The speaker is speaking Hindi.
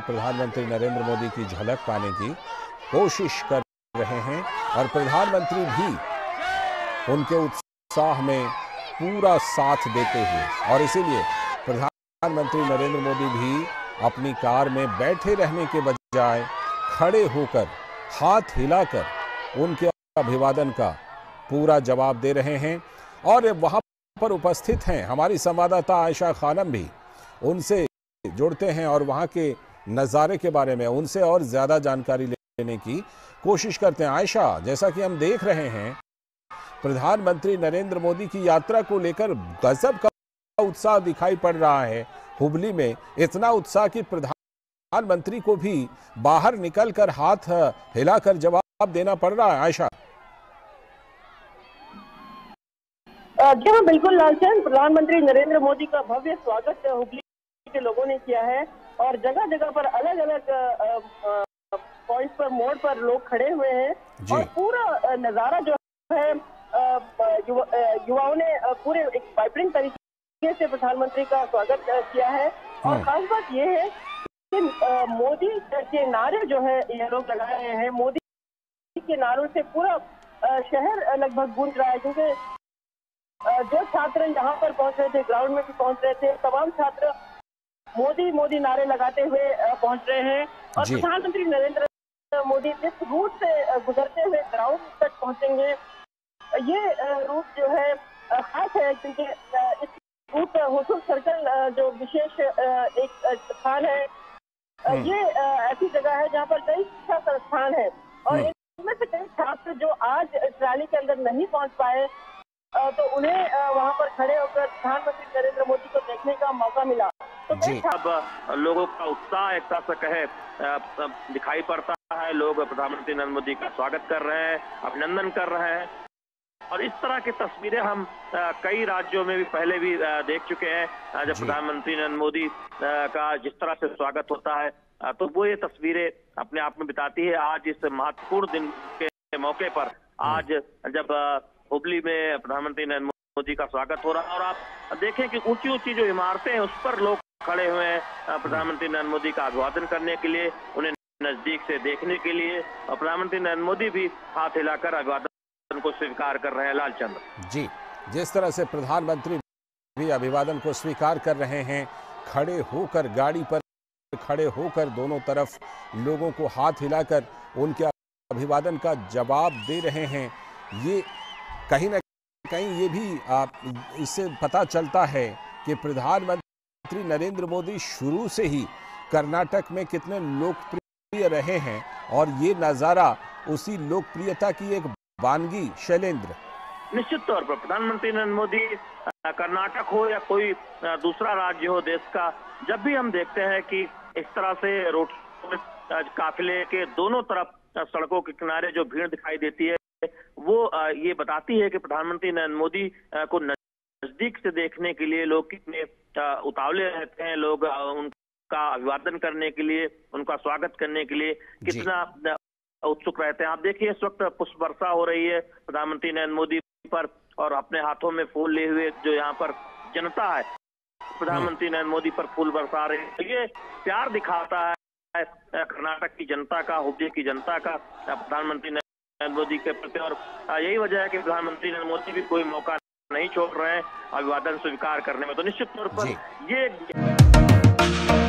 प्रधानमंत्री नरेंद्र मोदी की झलक पाने की कोशिश कर रहे हैं और प्रधानमंत्री भी उनके उत्साह में पूरा साथ देते हुए। और इसीलिए प्रधानमंत्री नरेंद्र मोदी भी अपनी कार में बैठे रहने के बजाय खड़े होकर हाथ हिलाकर उनके अभिवादन का पूरा जवाब दे रहे हैं। और वहाँ पर उपस्थित हैं हमारी संवाददाता आयशा खानम भी। उनसे जुड़ते हैं और वहाँ के नज़ारे के बारे में, उनसे और ज़्यादा जानकारी लेने की कोशिश करते हैं। आयशा, जैसा कि हम देख रहे हैं, प्रधानमंत्री नरेंद्र मोदी की यात्रा को लेकर गजब का उत्साह दिखाई पड़ रहा है। हुबली में इतना उत्साह कि प्रधानमंत्री को भी बाहर निकलकर हाथ हिलाकर जवाब देना पड़ रहा है। आयशा। जी हाँ बिल्कुल, लालचंद। प्रधानमंत्री नरेंद्र मोदी का भव्य स्वागत हुबली के लोगों ने किया है। और जगह जगह पर अलग अलग पॉइंट पर मोड़ पर लोग खड़े हुए हैं। और पूरा नज़ारा जो है युवाओं ने पूरे एक वाइब्रेंट तरीके से प्रधानमंत्री का स्वागत किया है। और खास बात यह है कि मोदी के नारे जो है ये लोग लगा रहे हैं। मोदी के नारों से पूरा शहर लगभग गूंज रहा है। क्योंकि जो छात्र यहाँ पर पहुँच रहे थे ग्राउंड में भी पहुँच रहे थे तमाम छात्र मोदी मोदी नारे लगाते हुए पहुँच रहे हैं। और प्रधानमंत्री नरेंद्र मोदी जिस रूट से गुजरते हुए ग्राउंड तक पहुँचेंगे ये रूट जो है खास है क्योंकि इस रूट हुसुल सर्कल जो विशेष एक स्थान है ये ऐसी जगह है जहाँ पर कई शिक्षा संस्थान है। और इनमें से कई छात्र जो आज रैली के अंदर नहीं पहुँच पाए तो उन्हें वहाँ पर खड़े होकर प्रधानमंत्री नरेंद्र मोदी को देखने का मौका मिला। जी। अब लोगों का उत्साह एक तरह से कहे दिखाई पड़ता है। लोग प्रधानमंत्री नरेंद्र मोदी का स्वागत कर रहे हैं अभिनंदन कर रहे हैं। और इस तरह की तस्वीरें हम कई राज्यों में भी पहले भी देख चुके हैं जब प्रधानमंत्री नरेंद्र मोदी का जिस तरह से स्वागत होता है तो वो ये तस्वीरें अपने आप में बिताती है। आज इस महत्वपूर्ण दिन के मौके पर आज जब हुबली में प्रधानमंत्री नरेंद्र मोदी का स्वागत हो रहा है और आप देखें कि ऊँची ऊँची जो इमारतें हैं उस पर लोग खड़े हुए हैं प्रधानमंत्री नरेंद्र मोदी का अभिवादन करने के लिए, उन्हें नज़दीक से देखने के लिए, और प्रधानमंत्री नरेंद्र मोदी भी हाथ हिलाकर अभिवादन को स्वीकार कर रहे हैं लालचंद्र जी, जिस तरह से प्रधानमंत्री भी अभिवादन को स्वीकार कर रहे हैं, खड़े होकर, गाड़ी पर खड़े होकर दोनों तरफ़ लोगों को हाथ हिलाकर उनके अभिवादन का जवाब दे रहे हैं, ये कहीं ना कहीं ये भी इससे पता चलता है कि प्रधानमंत्री नरेंद्र मोदी शुरू से ही कर्नाटक में कितने लोकप्रिय रहे हैं और ये नज़ारा उसी लोकप्रियता की एक वानगी शैलेंद्र। निश्चित तौर पर प्रधानमंत्री नरेंद्र मोदी कर्नाटक हो या कोई दूसरा राज्य हो देश का, जब भी हम देखते हैं कि इस तरह से रोड काफिले के दोनों तरफ़ सड़कों के किनारे जो भीड़ दिखाई देती है, वो ये बताती है कि प्रधानमंत्री नरेंद्र मोदी को नज़दीक से देखने के लिए लोग कितने उतावले रहते हैं लोग उनका अभिवादन करने के लिए उनका स्वागत करने के लिए कितना उत्सुक रहते हैं। आप देखिए इस वक्त पुष्प वर्षा हो रही है प्रधानमंत्री नरेंद्र मोदी पर और अपने हाथों में फूल लिए हुए जो यहाँ पर जनता है प्रधानमंत्री नरेंद्र मोदी पर फूल बरसा रहे हैं। ये प्यार दिखाता है कर्नाटक की जनता का हुबली की जनता का प्रधानमंत्री नरेंद्र मोदी के प्रति। और यही वजह है कि प्रधानमंत्री नरेंद्र मोदी भी कोई मौका नहीं छोड़ रहे हैं अभिवादन स्वीकार करने में। तो निश्चित तौर पर ये